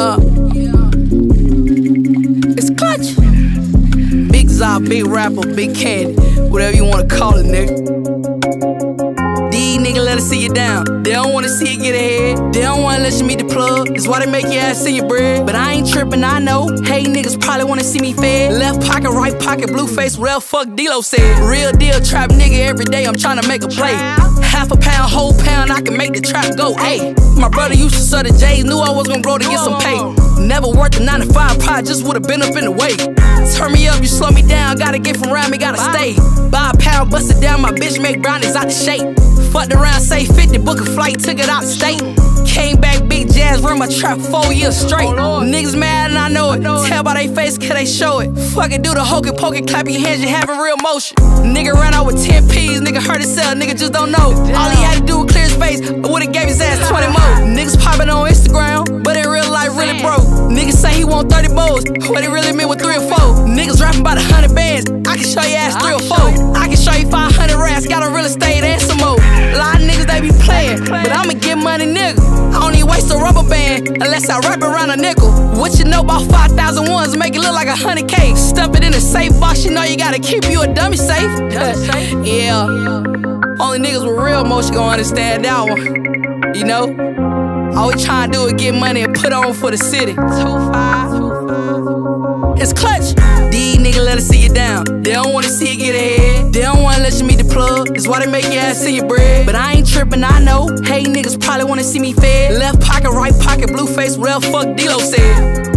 Yeah. It's clutch. Big Zop, big rapper, big candy. Whatever you wanna call it, nigga. These niggas let us see you down. They don't wanna see you get ahead. They don't wanna let you meet the plug. That's why they make your ass see your bread. But I ain't tripping, I know. Hey, niggas probably wanna see me fed. Left pocket, right pocket, blue face, real fuck Dlow said. Real deal, trap nigga every day. I'm trying to make a play. Half a pound, whole pound, I can make the trap go. Hey, my brother used to sell the J's, knew I was gonna grow to get some pay. Never worked a 9 to 5, probably just would've been up in the way. Turn me up, you slow me down, gotta get from around me, gotta stay. Buy a pound, bust it down, my bitch make brownies out the shape. Fucked around, say 50, book a flight, took it out state. Run my trap four years straight. Niggas mad and I know it. Tell by they face, can they show it? Fucking do the hokey pokey, clap your hands, you having real motion. Nigga ran out with 10 P's, nigga hurt himself, nigga just don't know. All he had to do was clear his face, I would've gave his ass 20 more. Niggas popping on Instagram, but in real life really broke. Niggas say he want 30 bows, what he really meant with three or four. Niggas rapping about a hundred bands, I can show you ass three or four. I can show you 500 rats, got a real estate and some more. A lot of niggas they be playing, but I'ma get money, nigga. Band unless I wrap around a nickel. What you know about 5,000 ones make it look like a hundred K. Stuff it in a safe box, you know you gotta keep you a dummy safe. yeah. Only niggas with real motion gon' understand that one. You know? All we tryna do is get money and put on for the city. Five. It's clutch. These niggas let us see you down. They don't wanna see you get ahead. You meet the plug. That's why they make your ass see your bread. But I ain't tripping, I know. Hey, niggas probably wanna see me fed. Left pocket, right pocket, blue face, real fuck Dlow said.